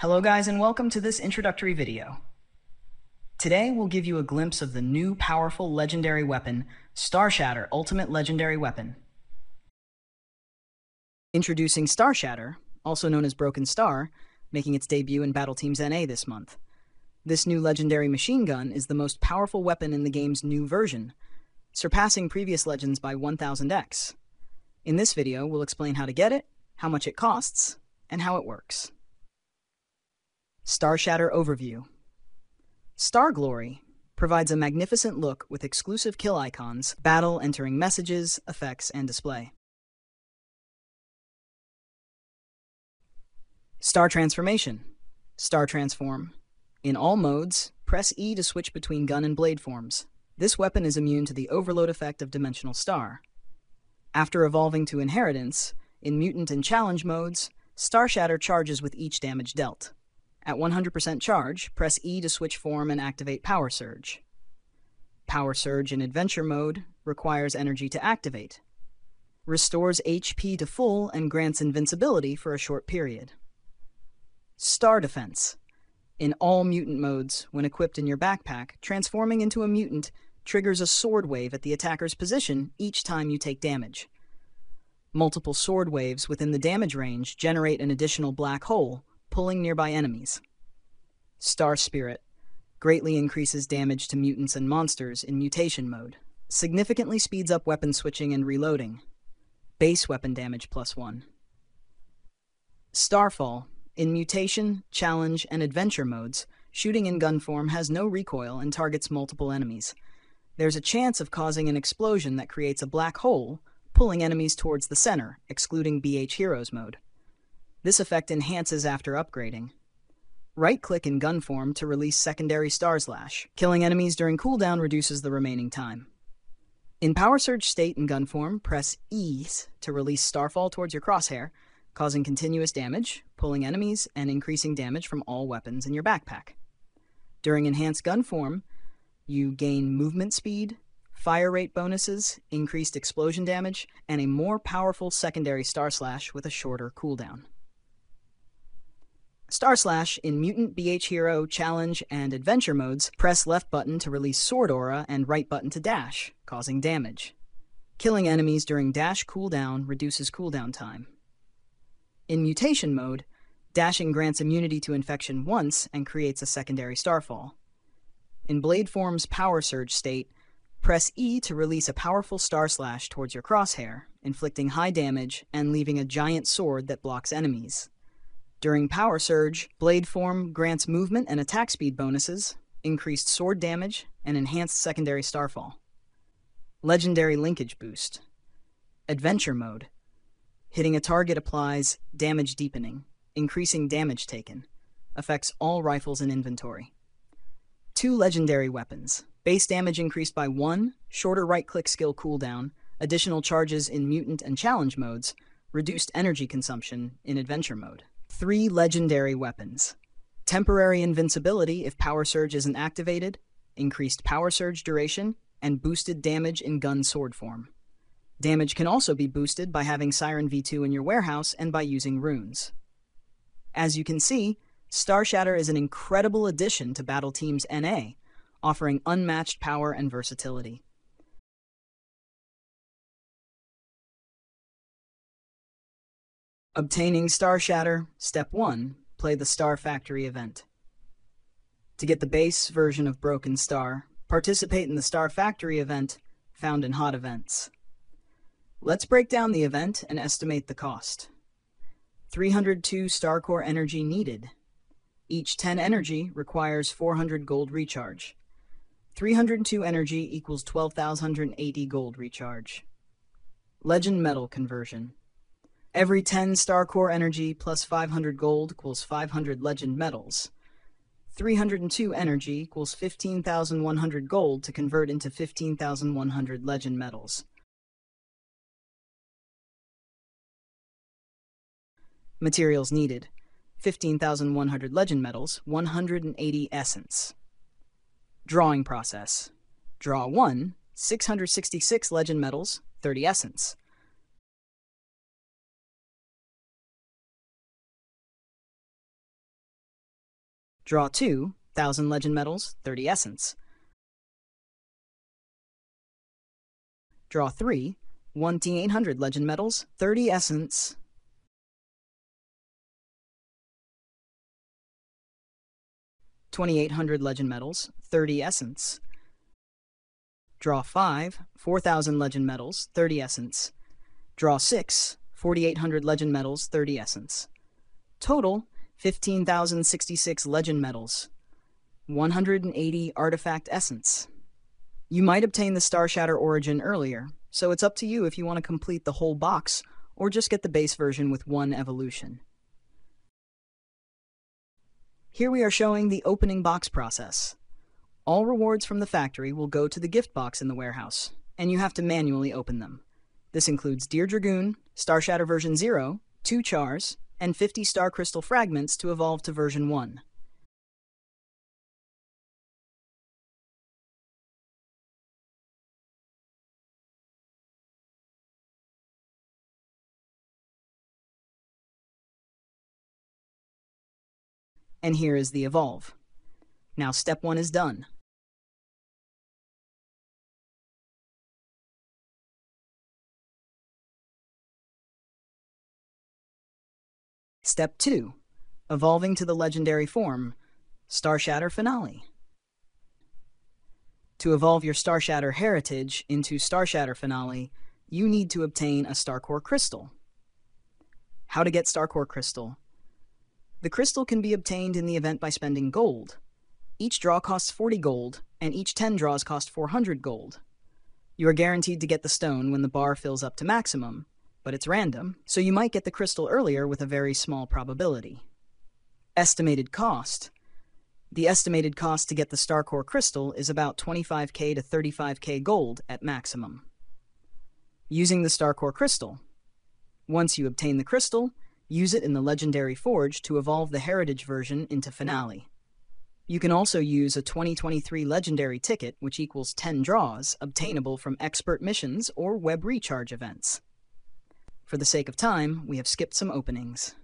Hello guys and welcome to this introductory video. Today we'll give you a glimpse of the new powerful legendary weapon, Star Shatter Ultimate Legendary Weapon. Introducing Star Shatter, also known as Broken Star, making its debut in Battle Teams NA this month. This new legendary machine gun is the most powerful weapon in the game's new version, surpassing previous legends by 1000x. In this video, we'll explain how to get it, how much it costs, and how it works. Star Shatter Overview Star Glory provides a magnificent look with exclusive kill icons, battle entering messages, effects, and display. Star Transformation Star Transform In all modes, press E to switch between gun and blade forms. This weapon is immune to the overload effect of Dimensional Star. After evolving to Inheritance, in Mutant and Challenge modes, Star Shatter charges with each damage dealt. At 100% charge, press E to switch form and activate Power Surge. Power Surge in Adventure mode requires energy to activate. Restores HP to full and grants invincibility for a short period. Star Defense. In all mutant modes, when equipped in your backpack, transforming into a mutant triggers a sword wave at the attacker's position each time you take damage. Multiple sword waves within the damage range generate an additional black hole, pulling nearby enemies. Star Spirit greatly increases damage to mutants and monsters in mutation mode, significantly speeds up weapon switching and reloading. Base weapon damage plus 1. Starfall in mutation, challenge, and adventure modes, shooting in gun form has no recoil and targets multiple enemies. There's a chance of causing an explosion that creates a black hole, pulling enemies towards the center, excluding BH Heroes mode. This effect enhances after upgrading. Right-click in gun form to release secondary Star Slash. Killing enemies during cooldown reduces the remaining time. In Power Surge state in gun form, press E to release Starfall towards your crosshair, causing continuous damage, pulling enemies, and increasing damage from all weapons in your backpack. During Enhanced Gun form, you gain movement speed, fire rate bonuses, increased explosion damage, and a more powerful secondary Star Slash with a shorter cooldown. Star Slash in Mutant BH Hero, Challenge, and Adventure modes, press left button to release Sword Aura and right button to dash, causing damage. Killing enemies during dash cooldown reduces cooldown time. In Mutation mode, dashing grants immunity to infection once and creates a secondary Starfall. In Blade Form's Power Surge state, press E to release a powerful Star Slash towards your crosshair, inflicting high damage and leaving a giant sword that blocks enemies. During Power Surge, Blade Form grants movement and attack speed bonuses, increased sword damage, and enhanced secondary starfall. Legendary Linkage Boost. Adventure Mode. Hitting a target applies damage deepening, increasing damage taken. Affects all rifles in inventory. Two legendary weapons. Base damage increased by 1, shorter right-click skill cooldown, additional charges in mutant and challenge modes, reduced energy consumption in adventure mode three legendary weapons. Temporary invincibility if Power Surge isn't activated, increased Power Surge duration, and boosted damage in gun sword form. Damage can also be boosted by having Siren V2 in your warehouse and by using runes. As you can see, Star Shatter is an incredible addition to Battle Team's NA, offering unmatched power and versatility. Obtaining Star Shatter, Step 1, play the Star Factory event. To get the base version of Broken Star, participate in the Star Factory event found in Hot Events. Let's break down the event and estimate the cost. 302 Star Core energy needed. Each 10 energy requires 400 gold recharge. 302 energy equals 12,080 gold recharge. Legend Metal Conversion. Every 10 star core energy plus 500 gold equals 500 legend metals. 302 energy equals 15,100 gold to convert into 15,100 legend metals. Materials needed 15,100 legend metals, 180 essence. Drawing process Draw 1, 666 legend metals, 30 essence. Draw 2, 1000 legend medals, 30 essence. Draw 3, 1 T800 legend medals, 30 essence. Twenty-eight hundred legend medals, thirty essence. Draw five, four thousand legend medals, thirty essence. Draw six, forty-eight hundred legend medals, thirty essence. Total 15,066 legend medals, 180 artifact essence. You might obtain the Star Shatter Origin earlier, so it's up to you if you want to complete the whole box or just get the base version with one evolution. Here we are showing the opening box process. All rewards from the factory will go to the gift box in the warehouse, and you have to manually open them. This includes Deer Dragoon, Star Shatter version 0, 2 Chars, and 50 star crystal fragments to evolve to version 1. And here is the evolve. Now step 1 is done. Step 2. Evolving to the legendary form, Star Shatter Finale. To evolve your Star Shatter heritage into Star Shatter Finale, you need to obtain a Starcore Crystal. How to get Starcore Crystal? The crystal can be obtained in the event by spending gold. Each draw costs 40 gold, and each 10 draws cost 400 gold. You are guaranteed to get the stone when the bar fills up to maximum, but it's random, so you might get the crystal earlier with a very small probability. Estimated cost. The estimated cost to get the Starcore crystal is about 25k to 35k gold at maximum. Using the Starcore crystal. Once you obtain the crystal, use it in the Legendary Forge to evolve the Heritage version into Finale. You can also use a 2023 Legendary ticket, which equals 10 draws, obtainable from expert missions or web recharge events. For the sake of time, we have skipped some openings.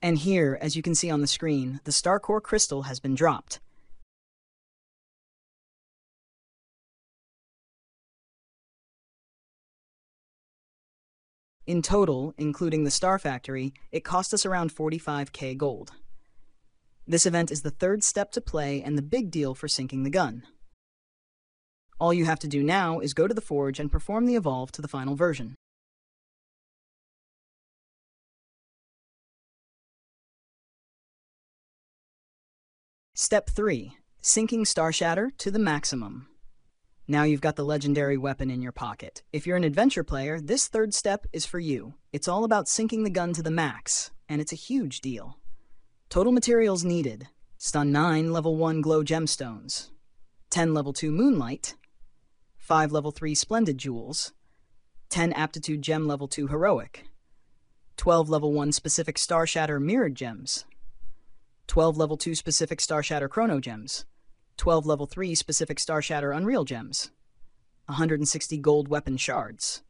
And here, as you can see on the screen, the Starcore crystal has been dropped. In total, including the Star Factory, it cost us around 45k gold. This event is the third step to play and the big deal for syncing the gun. All you have to do now is go to the Forge and perform the evolve to the final version. Step 3. Syncing Star Shatter to the maximum. Now you've got the legendary weapon in your pocket. If you're an adventure player, this third step is for you. It's all about syncing the gun to the max, and it's a huge deal. Total materials needed. Stun 9 level 1 glow gemstones, 10 level 2 moonlight, 5 level 3 splendid jewels, 10 aptitude gem level 2 heroic, 12 level 1 specific star shatter mirrored gems, 12 level 2 specific Star Shatter Chrono Gems, 12 level 3 specific Star Shatter Unreal Gems, 160 gold weapon shards,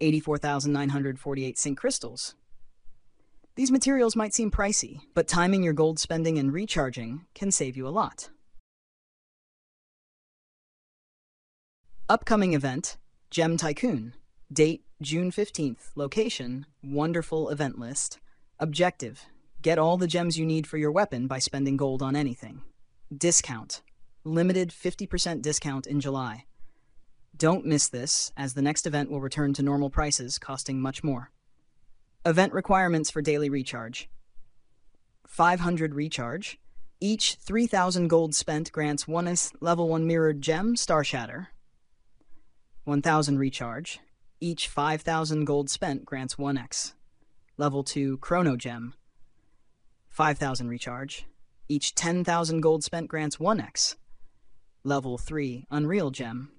84,948 sync crystals. These materials might seem pricey, but timing your gold spending and recharging can save you a lot. Upcoming event Gem Tycoon. Date June 15th. Location Wonderful event list. Objective Get all the gems you need for your weapon by spending gold on anything. Discount. Limited 50% discount in July. Don't miss this, as the next event will return to normal prices, costing much more. Event requirements for daily recharge 500 recharge. Each 3,000 gold spent grants one level 1 mirrored gem, Star Shatter. 1,000 recharge. Each 5,000 gold spent grants 1x. Level 2 Chrono Gem. 5,000 recharge. Each 10,000 gold spent grants 1x. Level 3 Unreal Gem.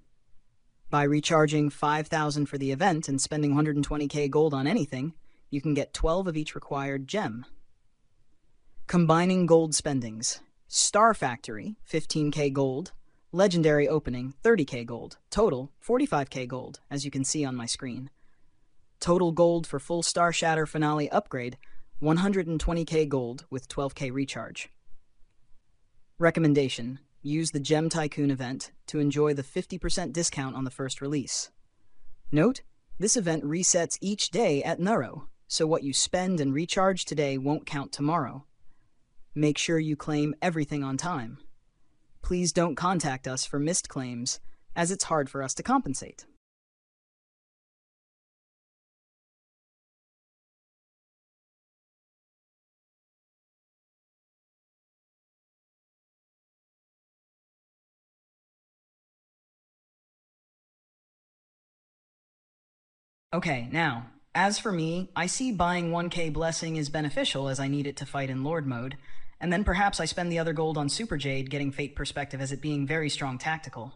By recharging 5,000 for the event and spending 120k gold on anything, you can get 12 of each required gem. Combining gold spendings. Star Factory, 15k gold. Legendary Opening, 30k gold. Total, 45k gold, as you can see on my screen. Total gold for full Star Shatter Finale upgrade, 120k gold with 12k recharge. Recommendation Use the Gem Tycoon event to enjoy the 50% discount on the first release. Note, this event resets each day at Nuro, so what you spend and recharge today won't count tomorrow. Make sure you claim everything on time. Please don't contact us for missed claims, as it's hard for us to compensate. Okay, now, as for me, I see buying 1k Blessing is beneficial as I need it to fight in Lord mode, and then perhaps I spend the other gold on Super Jade getting Fate Perspective as it being very strong tactical.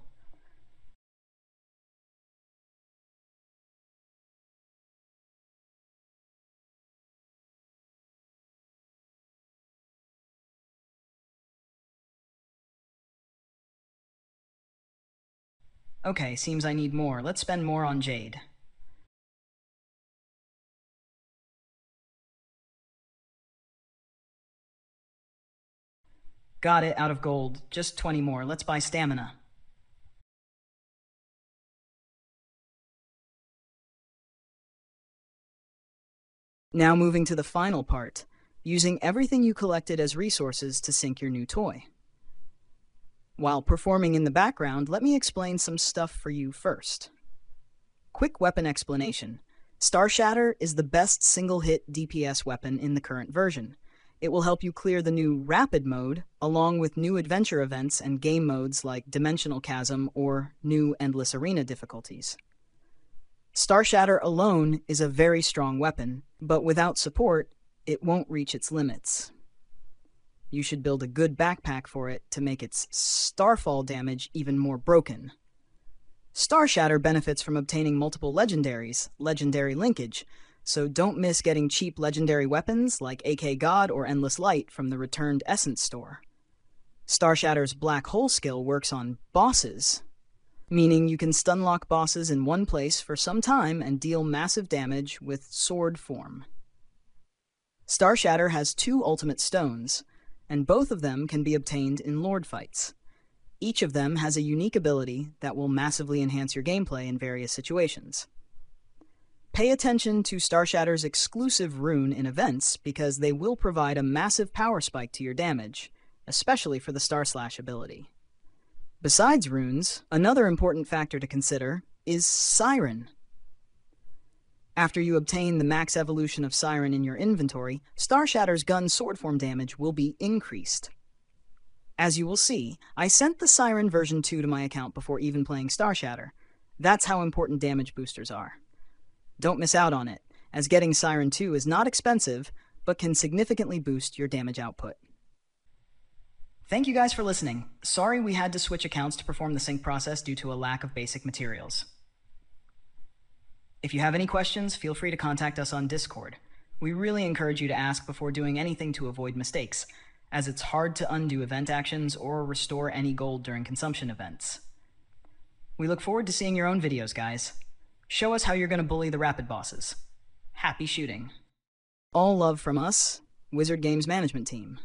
Okay, seems I need more. Let's spend more on Jade. Got it, out of gold. Just 20 more. Let's buy stamina. Now moving to the final part, using everything you collected as resources to sync your new toy. While performing in the background, let me explain some stuff for you first. Quick weapon explanation. Star Shatter is the best single-hit DPS weapon in the current version. It will help you clear the new Rapid mode, along with new adventure events and game modes like Dimensional Chasm or new Endless Arena difficulties. Star Shatter alone is a very strong weapon, but without support, it won't reach its limits. You should build a good backpack for it to make its Starfall damage even more broken. Star Shatter benefits from obtaining multiple legendaries, legendary linkage, so don't miss getting cheap legendary weapons like AK God or Endless Light from the returned Essence store. Starshatter's Black Hole skill works on bosses, meaning you can stunlock bosses in one place for some time and deal massive damage with sword form. Starshatter has two ultimate stones, and both of them can be obtained in Lord fights. Each of them has a unique ability that will massively enhance your gameplay in various situations. Pay attention to Starshatter's exclusive rune in events because they will provide a massive power spike to your damage, especially for the Star Slash ability. Besides runes, another important factor to consider is Siren. After you obtain the max evolution of Siren in your inventory, Starshatter's gun sword form damage will be increased. As you will see, I sent the Siren version 2 to my account before even playing Starshatter. That's how important damage boosters are. Don't miss out on it, as getting Siren 2 is not expensive, but can significantly boost your damage output. Thank you guys for listening. Sorry we had to switch accounts to perform the sync process due to a lack of basic materials. If you have any questions, feel free to contact us on Discord. We really encourage you to ask before doing anything to avoid mistakes, as it's hard to undo event actions or restore any gold during consumption events. We look forward to seeing your own videos, guys. Show us how you're going to bully the rapid bosses. Happy shooting. All love from us, Wizard Games Management Team.